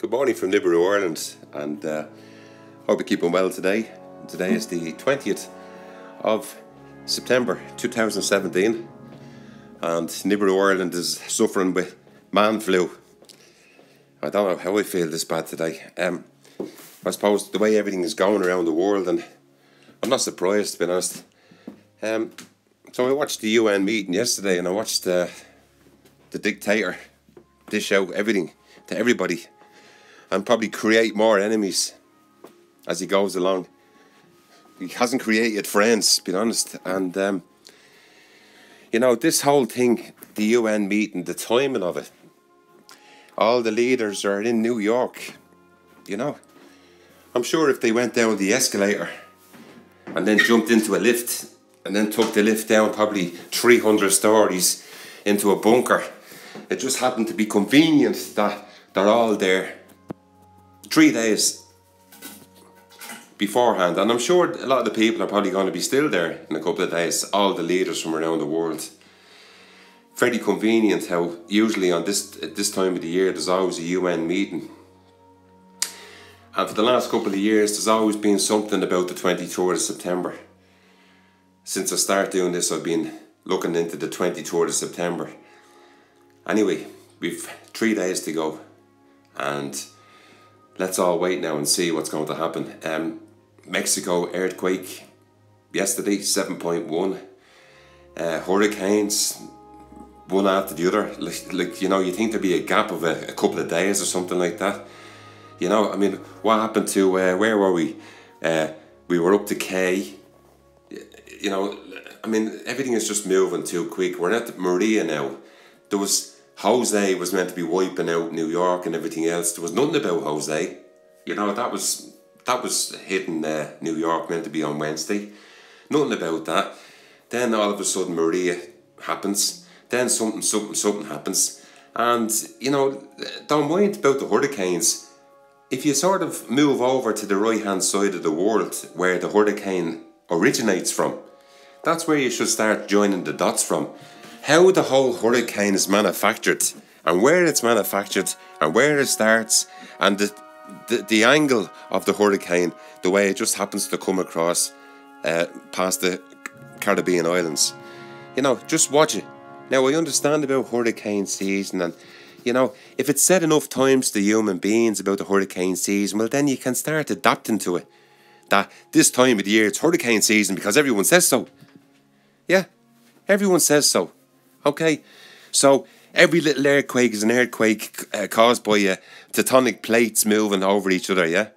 Good morning from Nibiru, Ireland, and uh, hope you're keeping well today. Today is the 20th of September 2017, and Nibiru, Ireland is suffering with man flu. I don't know how I feel this bad today. Um, I suppose the way everything is going around the world, and I'm not surprised to be honest. Um, so I watched the UN meeting yesterday, and I watched uh, the dictator dish out everything to everybody and probably create more enemies as he goes along. He hasn't created friends, to be honest. And, um, you know, this whole thing, the UN meeting, the timing of it, all the leaders are in New York, you know. I'm sure if they went down the escalator and then jumped into a lift and then took the lift down probably 300 stories into a bunker, it just happened to be convenient that they're all there three days beforehand, and I'm sure a lot of the people are probably going to be still there in a couple of days. All the leaders from around the world. Very convenient how usually on this at this time of the year there's always a UN meeting. And for the last couple of years, there's always been something about the 23rd of September. Since I started doing this, I've been looking into the 23rd of September. Anyway, we've three days to go, and let's all wait now and see what's going to happen. Um, Mexico earthquake yesterday, 7.1. Uh, hurricanes, one after the other. Like, like, you know, you think there'd be a gap of a, a, couple of days or something like that. You know, I mean, what happened to, uh, where were we? Uh, we were up to K. You know, I mean, everything is just moving too quick. We're at Maria now. There was Jose was meant to be wiping out New York and everything else. There was nothing about Jose. You know that was that was hitting uh, New York meant to be on Wednesday. Nothing about that. Then all of a sudden Maria happens. Then something something something happens. And you know, don't mind about the hurricanes. If you sort of move over to the right hand side of the world where the hurricane originates from, that's where you should start joining the dots from how the whole hurricane is manufactured and where it's manufactured and where it starts and the, the, the angle of the hurricane, the way it just happens to come across uh, past the Caribbean islands. You know, just watch it. Now, I understand about hurricane season and you know, if it's said enough times to human beings about the hurricane season, well, then you can start adapting to it. That this time of the year it's hurricane season because everyone says so. Yeah, everyone says so. Okay, so every little earthquake is an earthquake uh, caused by uh, tectonic plates moving over each other. Yeah,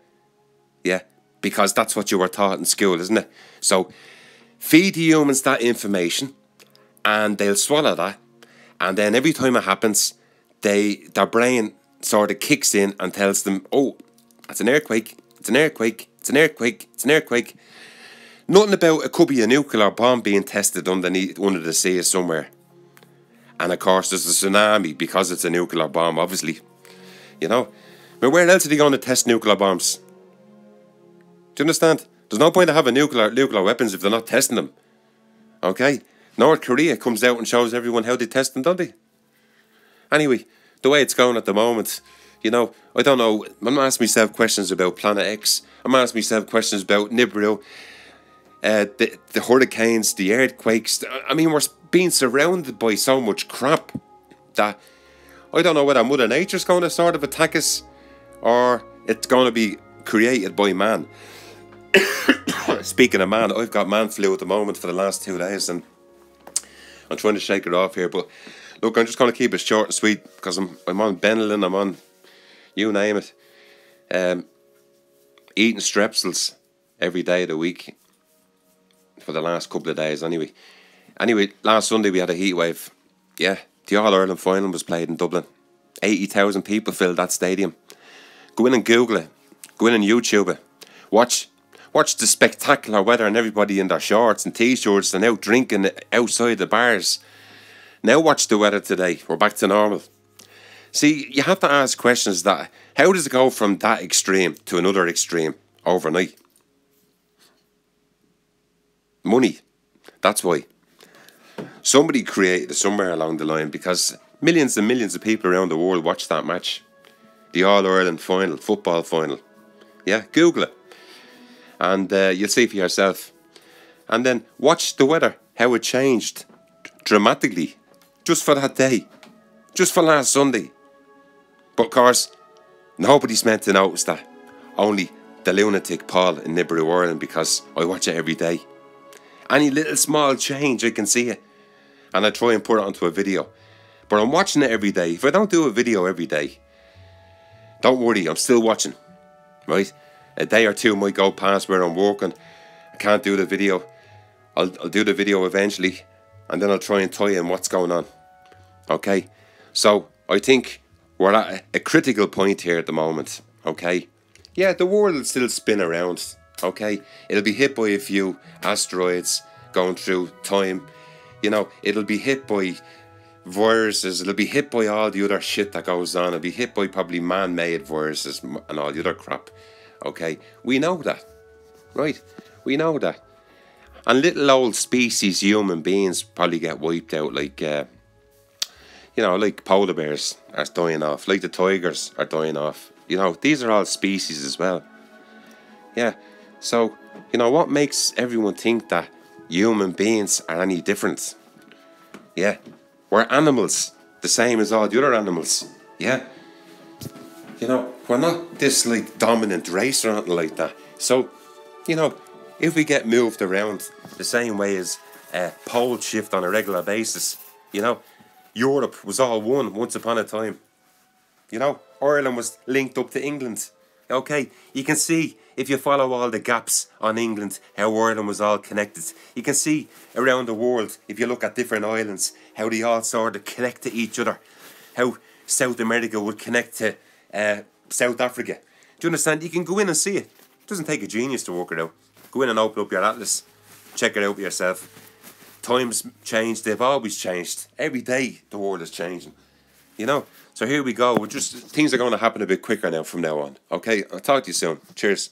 yeah, because that's what you were taught in school, isn't it? So feed the humans that information, and they'll swallow that, and then every time it happens, they their brain sort of kicks in and tells them, "Oh, that's an earthquake. It's an earthquake. It's an earthquake. It's an earthquake." Nothing about it could be a nuclear bomb being tested underneath under the sea somewhere. And of course, there's a tsunami because it's a nuclear bomb, obviously. You know? But where else are they going to test nuclear bombs? Do you understand? There's no point in having nuclear, nuclear weapons if they're not testing them. Okay? North Korea comes out and shows everyone how they test them, don't they? Anyway, the way it's going at the moment, you know, I don't know. I'm asking myself questions about Planet X. I'm asking myself questions about Nibiru, uh, the, the hurricanes, the earthquakes. I mean, we're being surrounded by so much crap that I don't know whether Mother Nature's going to sort of attack us or it's going to be created by man. Speaking of man, I've got man flu at the moment for the last two days and I'm trying to shake it off here. But look, I'm just going to keep it short and sweet because I'm, I'm on Benylin, I'm on you name it. Um, eating strepsils every day of the week for the last couple of days anyway. Anyway, last Sunday we had a heat wave. Yeah, the All Ireland final was played in Dublin. 80,000 people filled that stadium. Go in and Google it. Go in and YouTube it. Watch watch the spectacular weather and everybody in their shorts and t-shirts and out drinking outside the bars. Now watch the weather today. We're back to normal. See, you have to ask questions that how does it go from that extreme to another extreme overnight? Money. That's why. Somebody created somewhere along the line because millions and millions of people around the world watched that match. the All Ireland final, football final. Yeah, Google it. And uh, you'll see for yourself. And then watch the weather, how it changed dramatically just for that day, just for last Sunday. But of course, nobody's meant to notice that. Only the lunatic Paul in Nibiru, Ireland, because I watch it every day. Any little small change, I can see it. And I try and put it onto a video. But I'm watching it every day. If I don't do a video every day, don't worry, I'm still watching. Right? A day or two might go past where I'm working. I can't do the video. I'll, I'll do the video eventually. And then I'll try and tie in what's going on. Okay? So, I think we're at a critical point here at the moment. Okay? Yeah, the world will still spin around. Okay? It'll be hit by a few asteroids going through time. You know, it'll be hit by viruses, it'll be hit by all the other shit that goes on, it'll be hit by probably man made viruses and all the other crap. Okay? We know that. Right? We know that. And little old species, human beings, probably get wiped out like, uh, you know, like polar bears are dying off, like the tigers are dying off. You know, these are all species as well. Yeah. So, you know, what makes everyone think that human beings are any different? Yeah. We're animals, the same as all the other animals. Yeah. You know, we're not this like dominant race or anything like that. So, you know, if we get moved around the same way as uh, pole shift on a regular basis, you know, Europe was all one once upon a time. You know, Ireland was linked up to England. Okay, you can see if you follow all the gaps on England how Ireland was all connected. You can see around the world if you look at different islands how they all sort of connect to each other. How South America would connect to uh, South Africa. Do you understand? You can go in and see it. It doesn't take a genius to work it out. Go in and open up your atlas, check it out for yourself. Times change, they've always changed. Every day the world is changing. You know? So here we go. We're just things are going to happen a bit quicker now from now on. Okay, I'll talk to you soon. Cheers.